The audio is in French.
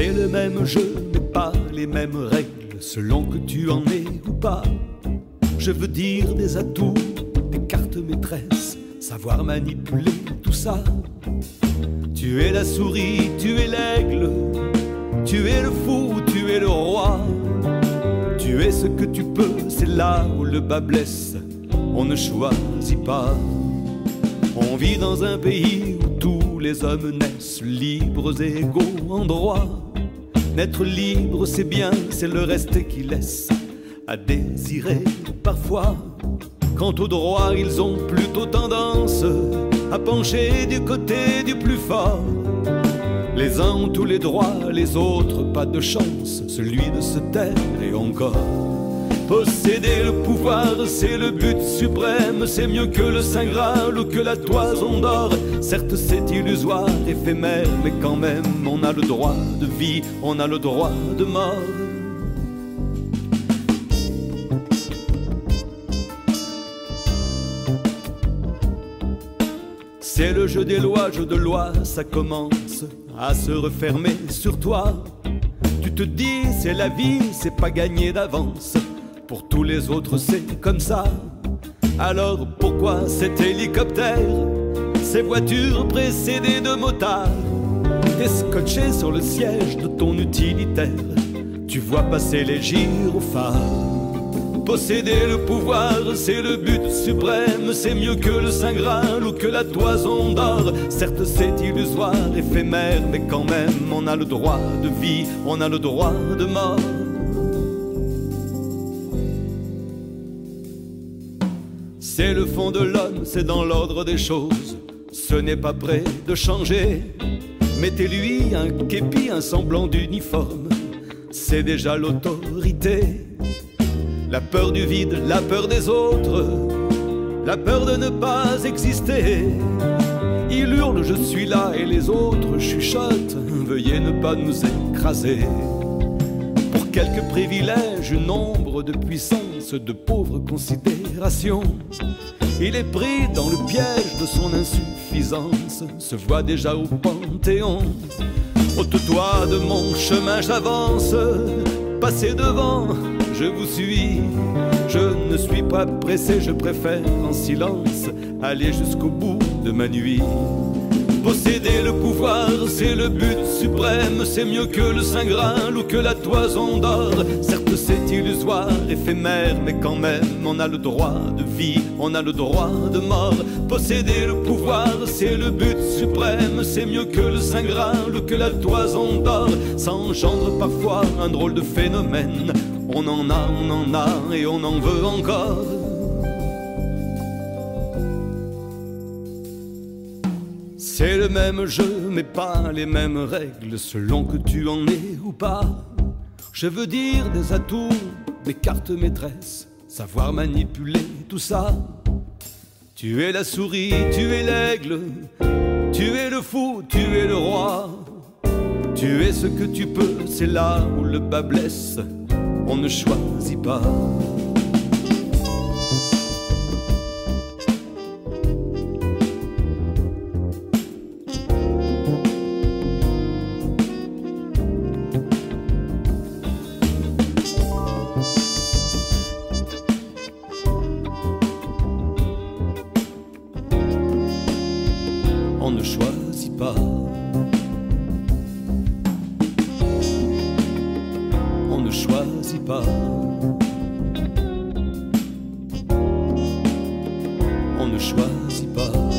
C'est le même jeu, mais pas les mêmes règles, selon que tu en es ou pas. Je veux dire des atouts, des cartes maîtresses, savoir manipuler tout ça. Tu es la souris, tu es l'aigle, tu es le fou, tu es le roi. Tu es ce que tu peux, c'est là où le bas blesse, on ne choisit pas. On vit dans un pays où tous les hommes naissent libres et égaux en droit. Naître libre, c'est bien, c'est le reste qui laisse à désirer parfois. Quant au droit, ils ont plutôt tendance à pencher du côté du plus fort. Les uns ont tous les droits, les autres pas de chance, celui de se taire et encore. Posséder le pouvoir, c'est le but suprême, c'est mieux que le Saint Graal ou que la toison d'or. Certes, c'est illusoire, éphémère, mais quand même, on a le droit de vie, on a le droit de mort. C'est le jeu des lois, jeu de loi, ça commence à se refermer sur toi. Tu te dis, c'est la vie, c'est pas gagné d'avance. Pour tous les autres, c'est comme ça. Alors pourquoi cet hélicoptère, ces voitures précédées de motards T'es scotché sur le siège de ton utilitaire. Tu vois passer les gyrophares. Posséder le pouvoir, c'est le but suprême, c'est mieux que le Saint Graal ou que la toison d'or. Certes, c'est illusoire, éphémère, mais quand même, on a le droit de vie, on a le droit de mort. C'est le fond de l'homme, c'est dans l'ordre des choses. Ce n'est pas prêt de changer. Mettez-lui un képi, un semblant d'uniforme. C'est déjà l'autorité. La peur du vide, la peur des autres, la peur de ne pas exister. Il hurle, je suis là, et les autres chuchotent, veuillez ne pas nous écraser. Pour quelques privilèges, une ombre de puissance, de pauvres considérations. Il est pris dans le piège de son insuffisance, se voit déjà au panthéon. Ôte-toi de mon chemin, j'avance, passez devant, je vous suis. Je ne suis pas pressé, je préfère en silence aller jusqu'au bout de ma nuit. Posséder le pouvoir, c'est le but suprême, c'est mieux que le Saint Graal ou que la toison d'or. Certes, c'est illusoire, éphémère, mais quand même, on a le droit de vie, on a le droit de mort. Posséder le pouvoir, c'est le but suprême, c'est mieux que le Saint Graal ou que la toison d'or. Ça engendre parfois un drôle de phénomène. On en a, on en a et on en veut encore. C'est le même jeu, mais pas les mêmes règles, selon que tu en es ou pas. Je veux dire des atouts, des cartes maîtresses, savoir manipuler tout ça. Tu es la souris, tu es l'aigle, tu es le fou, tu es le roi. Tu es ce que tu peux, c'est là où le bas blesse, on ne choisit pas. Ne choisit pas. On ne choisit pas. On ne choisit pas.